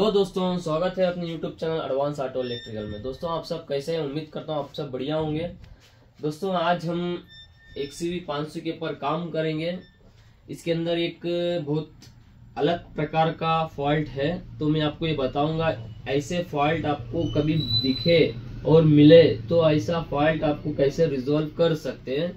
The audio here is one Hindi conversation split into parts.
हेलो दोस्तों, स्वागत है अपने YouTube channel advance auto electrical में। दोस्तों, आप सब कैसे हैं? उम्मीद करता हूँ आप सब बढ़िया होंगे। दोस्तों, आज हम एक सी वी पाँच के ऊपर काम करेंगे। इसके अंदर एक बहुत अलग प्रकार का फॉल्ट है। तो मैं आपको ये बताऊँगा, ऐसे फॉल्ट आपको कभी दिखे और मिले तो ऐसा फॉल्ट आपको कैसे रिजोल्व कर सकते हैं?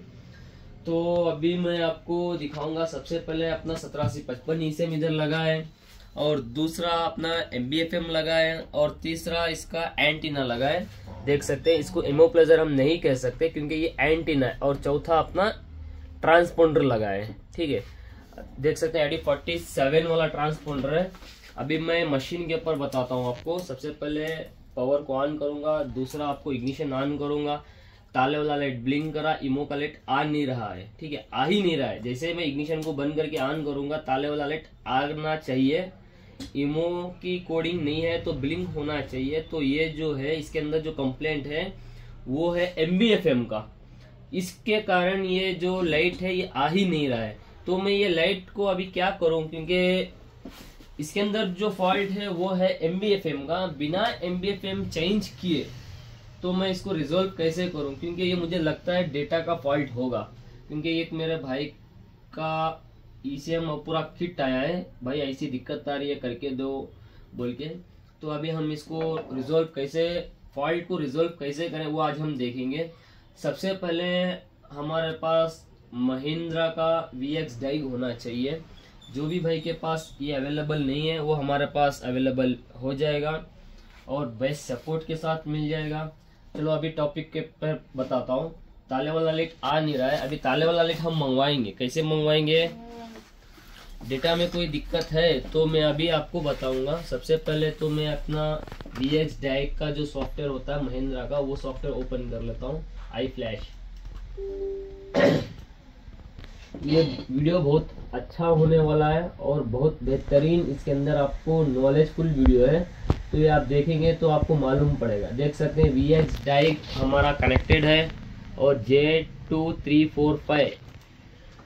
तो अभी मैं आपको दिखाऊँगा, सबसे पहले अपना सत्रह से पचपन इसे इधर लगा है। और दूसरा अपना एम बी एफ़ एम लगा है और तीसरा इसका एंटीना लगा है देख सकते हैं, इसको एमोप्लेजर हम नहीं कह सकते क्योंकि ये एंटीना है। और चौथा अपना ट्रांसपोंडर लगा है ठीक है? देख सकते हैं एडी फोर्टी सेवन वाला ट्रांसपोंडर है। अभी मैं मशीन के ऊपर बताता हूँ आपको। सबसे पहले पावर को ऑन करूँगा, दूसरा आपको इग्निशन ऑन करूँगा। ताले वाला लाइट ब्लिंक करा इमो का लाइट आ नहीं रहा है, ठीक है? आ ही नहीं रहा है। जैसे मैं इग्निशन को बंद करके ऑन करूँगा, ताले वाला लाइट आना चाहिए। इमो की कोडिंग नहीं है तो ब्लिंक होना चाहिए। तो ये जो है, इसके अंदर जो कंप्लेंट है, वो है एम बी एफ़ एम का। इसके कारण ये जो लाइट है, ये आ ही नहीं रहा है। तो मैं ये लाइट को अभी क्या करूँ? क्योंकि इसके अंदर जो फॉल्ट है, वो है एम का। बिना एम चेंज किए तो मैं इसको रिजोल्व कैसे करूँ? क्योंकि ये मुझे लगता है डेटा का फॉल्ट होगा। क्योंकि एक मेरे भाई का ईसीएम पूरा किट आया है। भाई, ऐसी दिक्कत आ रही है, करके दो, बोल के। तो अभी हम इसको रिजोल्व कैसे फॉल्ट को रिजोल्व कैसे करें, वो आज हम देखेंगे। सबसे पहले हमारे पास महिंद्रा का वी एक्स होना चाहिए। जो भी भाई के पास ये अवेलेबल नहीं है, वो हमारे पास अवेलेबल हो जाएगा और बेस्ट सपोर्ट के साथ मिल जाएगा। चलो, अभी टॉपिक के पर बताता हूँ। ताले वाला लाइट आ नहीं रहा है। अभी ताले वाला लाइट हम मंगवाएँगे। कैसे मंगवाएँगे? डेटा में कोई दिक्कत है तो मैं अभी आपको बताऊँगा। सबसे पहले तो मैं अपना वी एच का जो सॉफ्टवेयर होता है महिंद्रा का, वो सॉफ्टवेयर ओपन कर लेता हूँ आई फ्लैश ये वीडियो बहुत अच्छा होने वाला है और बहुत बेहतरीन, इसके अंदर आपको नॉलेजफुल वीडियो है। तो ये आप देखेंगे तो आपको मालूम पड़ेगा। देख सकते हैं वी एच हमारा कनेक्टेड है और J two three four five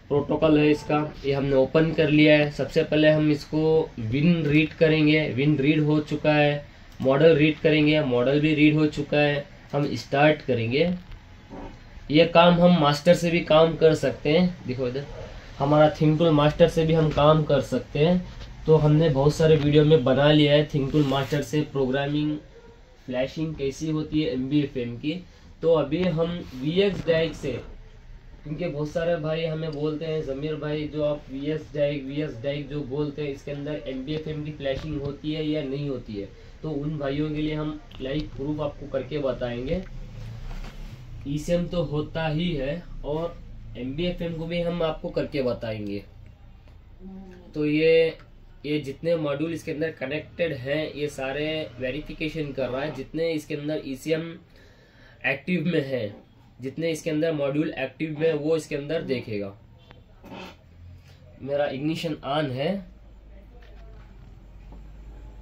protocol है इसका, ये हमने ओपन कर लिया है। सबसे पहले हम इसको विन रीड करेंगे। विन रीड हो चुका है मॉडल रीड करेंगे मॉडल भी रीड हो चुका है। हम स्टार्ट करेंगे। ये काम हम मास्टर से भी काम कर सकते हैं। देखो इधर, हमारा थिंक टूल मास्टर से भी हम काम कर सकते हैं। तो हमने बहुत सारे वीडियो में बना लिया है थिंक टूल मास्टर से। प्रोग्रामिंग फ्लैशिंग कैसी होती है एमबीएफएम की। तो अभी हम वी एक्स से क्योंकि बहुत सारे भाई हमें बोलते हैं, जमीर भाई जो आप V S Dyke V S Dyke जो बोलते हैं, इसके अंदर एम बी एफ़ एम की फ्लैशिंग होती है या नहीं होती है? तो उन भाइयों के लिए हम लाइव प्रूफ आपको करके बताएँगे। ई सी एम तो होता ही है और एम बी एफ़ एम को भी हम आपको करके बताएँगे। तो ये ये जितने मॉड्यूल इसके अंदर कनेक्टेड हैं, ये सारे वेरिफिकेशन कर रहा है, जितने इसके अंदर ई सी एम एक्टिव में है। जितने इसके अंदर मॉड्यूल एक्टिव में वो इसके अंदर देखेगा। मेरा इग्निशन ऑन है।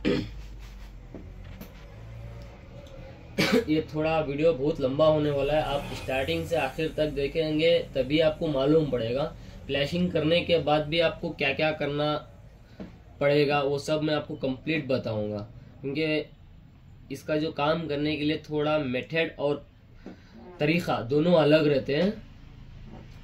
ये थोड़ा वीडियो बहुत लंबा होने वाला है। आप स्टार्टिंग से आखिर तक देखेंगे, तभी आपको मालूम पड़ेगा। फ्लैशिंग करने के बाद भी आपको क्या क्या करना पड़ेगा, वो सब मैं आपको कंप्लीट बताऊँगा। क्योंकि इसका जो काम करने के लिए थोड़ा मेथड और तरीका, दोनों अलग रहते हैं।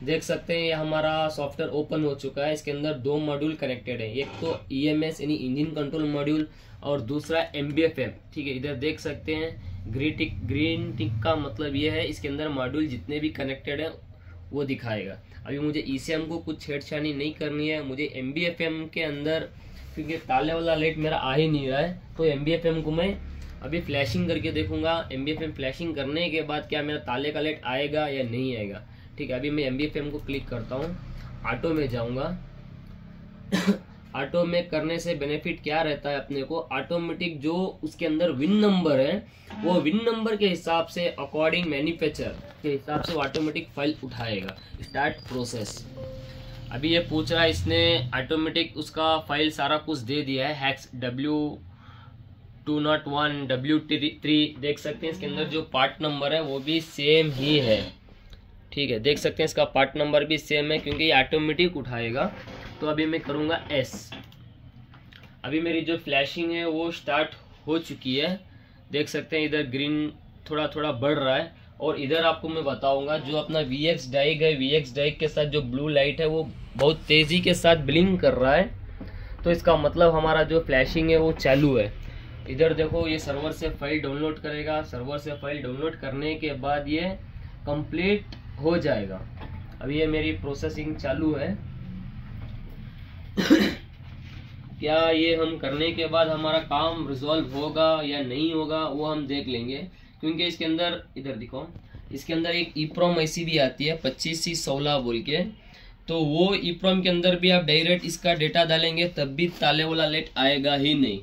देख सकते हैं, ये हमारा सॉफ्टवेयर ओपन हो चुका है, इसके अंदर दो मॉड्यूल कनेक्टेड है। एक तो ई एम एस यानी इंजन कंट्रोल मॉड्यूल और दूसरा एम बी एफ़ एम ठीक है, इधर देख सकते हैं ग्रीन टिक ग्रीन टिक का मतलब ये है, इसके अंदर मॉड्यूल जितने भी कनेक्टेड है, वो दिखाएगा। अभी मुझे ई e को कुछ छेड़छाड़ी नहीं करनी है, मुझे एम बी एफ़ एम के अंदर, क्योंकि ताले वाला लाइट मेरा आ ही नहीं रहा है तो एम बी एफ़ एम को मैं अभी फ्लैशिंग करके देखूँगा एम एम फ्लैशिंग करने के बाद क्या मेरा ताले का लाइट आएगा या नहीं आएगा। ठीक है, अभी मैं एम बी एफ़ एम को क्लिक करता हूँ ऑटो में जाऊँगा। ऑटो में करने से बेनिफिट क्या रहता है अपने को? ऑटोमेटिक जो उसके अंदर विन नंबर है, वो विन नंबर के हिसाब से अकॉर्डिंग मैन्युफैक्चर के हिसाब से वो ऑटोमेटिक फ़ाइल उठाएगा। स्टार्ट प्रोसेस अभी ये पूछ रहा है, इसने ऑटोमेटिक उसका फ़ाइल सारा कुछ दे दिया है hex W two nought one W three देख सकते हैं, इसके अंदर जो पार्ट नंबर है, वो भी सेम ही है। ठीक है, देख सकते हैं, इसका पार्ट नंबर भी सेम है, क्योंकि ये ऑटोमेटिक उठाएगा। तो अभी मैं करूँगा एस अभी मेरी जो फ्लैशिंग है, वो स्टार्ट हो चुकी है। देख सकते हैं, इधर ग्रीन थोड़ा थोड़ा बढ़ रहा है। और इधर आपको मैं बताऊँगा, जो अपना वी एक्स डाइग है वी एक्स डाइग के साथ जो ब्लू लाइट है, वो बहुत तेज़ी के साथ ब्लिंक कर रहा है। तो इसका मतलब हमारा जो फ्लैशिंग है, वो चालू है। इधर देखो, ये सर्वर से फ़ाइल डाउनलोड करेगा। सर्वर से फ़ाइल डाउनलोड करने के बाद ये कंप्लीट हो जाएगा। अभी ये मेरी प्रोसेसिंग चालू है। क्या ये हम करने के बाद हमारा काम रिजॉल्व होगा या नहीं होगा, वो हम देख लेंगे। क्योंकि इसके अंदर, इधर दिखो, इसके अंदर एक ईप्रोम ऐसी भी आती है, पच्चीस सी सोलह बोल के। तो वो ईप्रोम के अंदर भी आप डायरेक्ट इसका डेटा डालेंगे, तब भी ताले वाला लेट आएगा ही नहीं।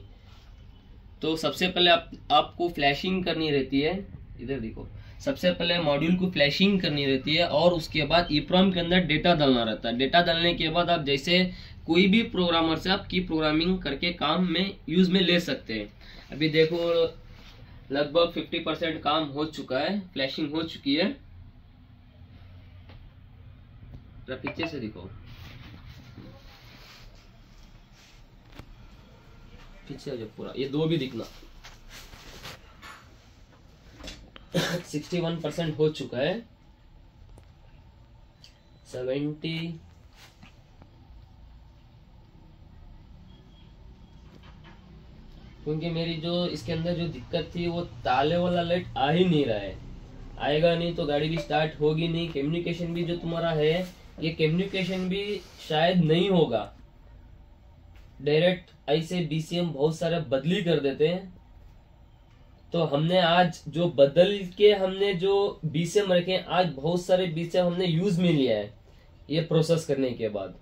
तो सबसे पहले आप, आपको फ्लैशिंग करनी रहती है। इधर देखो। सबसे पहले मॉड्यूल को फ्लैशिंग करनी रहती है और उसके बाद ईप्रोम के अंदर डेटा डालना रहता है। डेटा डालने के बाद आप जैसे कोई भी प्रोग्रामर से आप की प्रोग्रामिंग करके काम में यूज़ में ले सकते हैं। अभी देखो, लगभग 50 परसेंट काम हो चुका है फ्लैशिंग हो चुकी है। पीछे से पीछे जो पूरा। ये दो भी दिखना। 61 परसेंट हो चुका है। 70 क्योंकि मेरी जो इसके अंदर जो दिक्कत थी, वो ताले वाला लाइट आ ही नहीं रहा है। आएगा नहीं तो गाड़ी भी स्टार्ट होगी नहीं। कम्युनिकेशन भी जो तुम्हारा है, ये कम्युनिकेशन भी शायद नहीं होगा। डायरेक्ट आई ऐसे बीसीएम बहुत सारे बदली कर देते हैं। तो हमने आज जो बदल के हमने जो बीसीएम रखे आज बहुत सारे बीसीएम हमने यूज़ में लिया है, ये प्रोसेस करने के बाद।